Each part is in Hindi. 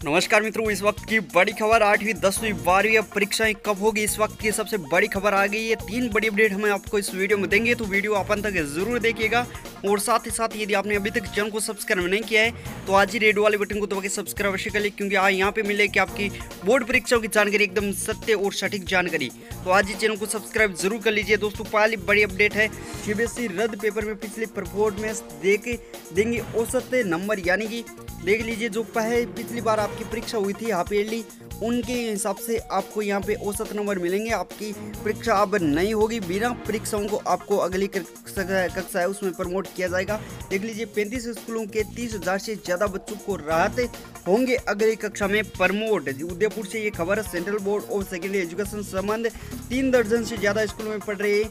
नमस्कार मित्रों, इस वक्त की बड़ी खबर, आठवीं, दसवीं, बारहवीं परीक्षाएँ कब होगी? इस वक्त की सबसे बड़ी खबर आ गई है, तीन बड़ी अपडेट हमें आपको इस वीडियो में देंगे तो वीडियो अपन तक ज़रूर देखिएगा। और साथ ही साथ, यदि आपने अभी तक चैनल को सब्सक्राइब नहीं किया है तो आज ही रेड वाले बटन को दबा के सब्सक्राइब अवश्य कर ले, क्योंकि आज यहाँ पे मिले कि आपकी बोर्ड परीक्षाओं की जानकारी, एकदम सत्य और सटीक जानकारी। तो आज ही चैनल को सब्सक्राइब ज़रूर कर लीजिए। दोस्तों, पहली बड़ी अपडेट है, सीबीएसई रद्द पेपर में पिछले परफॉर्मेंस दे के देंगे औसत नंबर, यानी कि देख लीजिए जो पहले, पिछली बार आपकी परीक्षा हुई थी हाफ़ ईयरली उनके हिसाब से आपको यहाँ पे औसत नंबर मिलेंगे। आपकी परीक्षा अब नहीं होगी बिना परीक्षाओं को आपको अगली कक्षा है, उसमें प्रमोट किया जाएगा। देख लीजिए, पैंतीस स्कूलों के तीस हज़ार से ज़्यादा बच्चों को राहत होंगे अगली कक्षा में प्रमोट। उदयपुर से ये खबर, Central Board of Secondary Education संबंध, तीन दर्जन से ज़्यादा स्कूलों में पढ़ रहे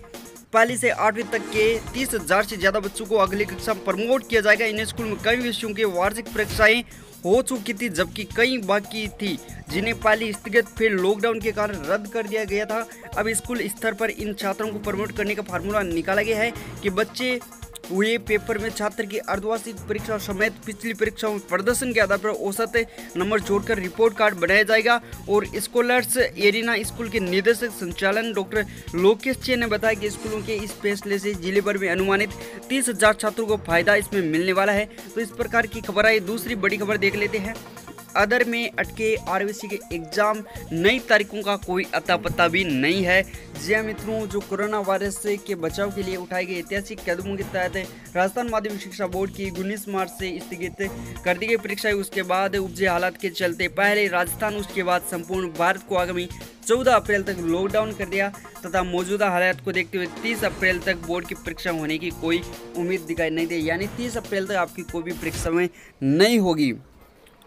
पहली से आठवीं तक के तीस हज़ार से ज़्यादा बच्चों को अगली कक्षा में प्रमोट किया जाएगा। इन स्कूल में कई विषयों की वार्षिक परीक्षाएँ हो चुकी थी, जबकि कई बाकी थी, जिन्हें पहले स्थगित फिर लॉकडाउन के कारण रद्द कर दिया गया था। अब स्कूल स्तर पर इन छात्रों को प्रमोट करने का फार्मूला निकाला गया है कि बच्चे हुए पेपर में छात्र की अर्धवार्षिक परीक्षा समेत पिछली परीक्षाओं में प्रदर्शन के आधार पर औसत नंबर जोड़कर रिपोर्ट कार्ड बनाया जाएगा और स्कॉलर्स एरिना स्कूल के निदेशक संचालन डॉक्टर लोकेश चे ने बताया कि स्कूलों के इस फैसले से ज़िले भर में अनुमानित तीस छात्रों को फ़ायदा इसमें मिलने वाला है। तो इस प्रकार की खबर आई दूसरी बड़ी खबर देख लेते हैं। अदर में अटके आरबीसी के एग्ज़ाम, नई तारीखों का कोई अता पता भी नहीं है। जी मित्रों, जो कोरोना वायरस से के बचाव के लिए उठाए गए ऐतिहासिक कदमों के तहत राजस्थान माध्यमिक शिक्षा बोर्ड की उन्नीस मार्च से स्थगित कर दी गई परीक्षा उसके बाद उपजे हालात के चलते पहले राजस्थान, उसके बाद संपूर्ण भारत को आगामी चौदह अप्रैल तक लॉकडाउन कर दिया तथा मौजूदा हालात को देखते हुए तीस अप्रैल तक बोर्ड की परीक्षा होने की कोई उम्मीद दिखाई नहीं दी। यानी तीस अप्रैल तक आपकी कोई भी परीक्षा में नहीं होगी।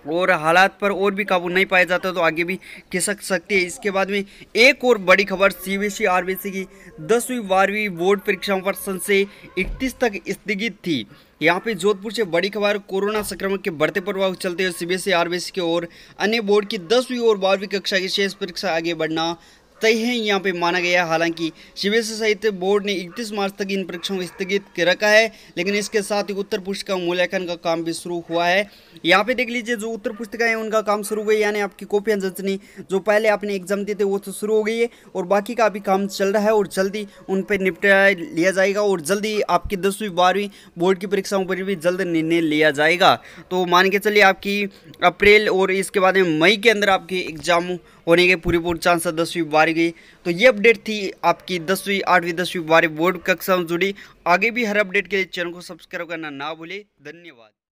और हालात पर और भी काबू नहीं पाया जाता तो आगे भी खिसक सकती है। इसके बाद में एक और बड़ी खबर C B S E R B C की दसवीं, बारहवीं बोर्ड परीक्षाओं पर सन से इकतीस तक स्थगित थी। यहाँ पे जोधपुर से बड़ी खबर, कोरोना संक्रमण के बढ़ते प्रभाव चलते हुए सीबीएसई आरबीएसई की ओर अन्य बोर्ड की दसवीं और बारहवीं कक्षा की शेष परीक्षा आगे बढ़ना तय है यहाँ पे माना गया हालाँकि सीबीएसई सहित बोर्ड ने 31 मार्च तक इन परीक्षाओं को स्थगित रखा है, लेकिन इसके साथ ही उत्तर पुस्तिका मूल्यांकन का काम भी शुरू हुआ है। यहाँ पे देख लीजिए, जो उत्तर पुस्तिका है, उनका काम शुरू हुई यानी आपकी कॉपियाँ जचनी जो पहले आपने एग्ज़ाम दिए थे, वो तो शुरू हो गई है और बाकी का अभी काम चल रहा है और जल्दी उन पर निपटा लिया जाएगा और जल्दी आपकी दसवीं, बारहवीं बोर्ड की परीक्षाओं पर भी जल्द निर्णय लिया जाएगा। तो मान के चलिए, आपकी अप्रैल और इसके बाद में मई के अंदर आपके एग्ज़ाम होने के पूरी पूरी चांस है दसवीं, बारहवीं गई तो ये अपडेट थी आपकी दसवीं, आठवीं, दसवीं बारहवीं बोर्ड कक्षा जुड़ी। आगे भी हर अपडेट के लिए चैनल को सब्सक्राइब करना ना भूले। धन्यवाद।